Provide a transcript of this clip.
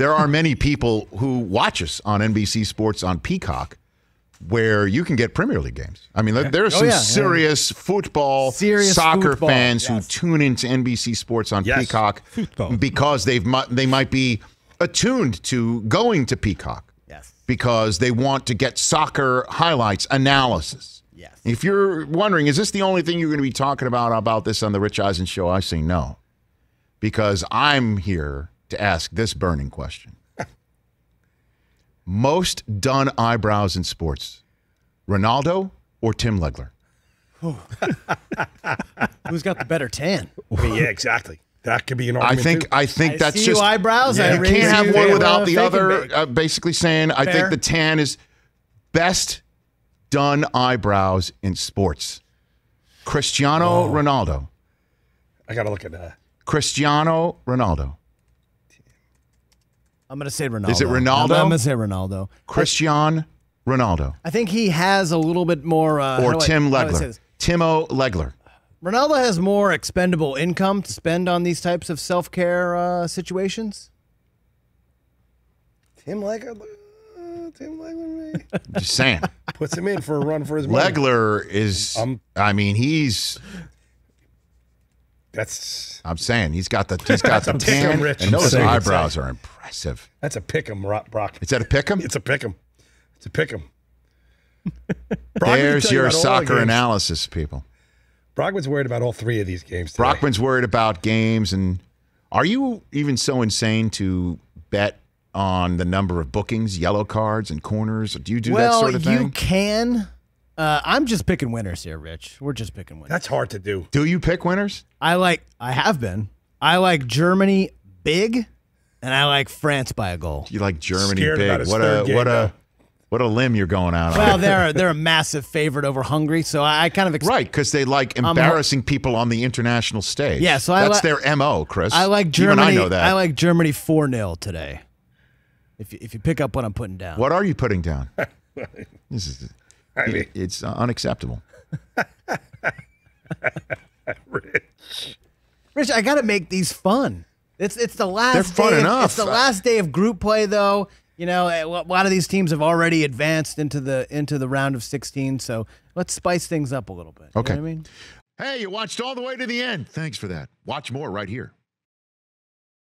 there are many people who watch us on NBC Sports on Peacock where you can get Premier League games. I mean, there are oh, some Oh, yeah, yeah. serious football, Serious soccer football, fans yes. who tune into NBC Sports on Yes. Peacock Football. because they've they might be attuned to going to Peacock Yes. because they want to get soccer highlights analysis. Yes. If you're wondering, is this the only thing you're going to be talking about about this on the Rich Eisen show? I say no, because I'm here to ask this burning question: Most done eyebrows in sports, Ronaldo or Tim Legler? Who's got the better tan? I mean, yeah, exactly. That could be an argument. I think too. I think I that's see just you eyebrows. I you can't have you, one uh, without the other. Uh, basically saying, I think the tan is best done eyebrows in sports. Cristiano Oh. Ronaldo. I got to look at that. Cristiano Ronaldo. I'm gonna say Ronaldo. Is it Ronaldo? I'm, I'm gonna say Ronaldo. Christian Ronaldo. I think he has a little bit more. Uh, Or how do I- Tim I Legler. this? Timo Legler. Ronaldo has more expendable income to spend on these types of self care uh, situations. Tim Legler. uh, Tim Legler Just saying. puts him in for a run for his money. Legler is, Um, I mean, he's, That's I'm saying, he's got the, he's got the That's a pick 'em, tan. Rich. And those Saying eyebrows are impressive. that's a pick 'em, Ro- Brock. Is that a pick 'em? It's a pick 'em. It's a pick 'em. There's your soccer analysis, people. Brockman's worried about all three of these games. Today. Brockman's worried about games, and are you even so insane to bet on the number of bookings, yellow cards, and corners? Do you do well, that sort of thing? Well, you can. Uh, I'm just picking winners here, Rich. We're just picking winners. That's hard to do. Do you pick winners? I like. I have been. I like Germany big, and I like France by a goal. You like Germany Scared big? What a game, what a what a limb you're going out Well, on. they're they're a massive favorite over Hungary, so I, I kind of ex- Right, because they like embarrassing people on the international stage. Yeah, so I that's li- their mo, Chris. I like Germany. Even Germany. I know that. I like Germany four 0 today. If you, if you pick up what I'm putting down, what are you putting down? this is I mean, it's uh, unacceptable. Rich, Rich, I got to make these fun. It's it's the last. They're fun day of- enough. It's the last day of group play, though. You know, a a lot of these teams have already advanced into the into the round of 16. So let's spice things up a little bit. You know Okay. what I mean. Hey, you watched all the way to the end. Thanks for that. Watch more right here.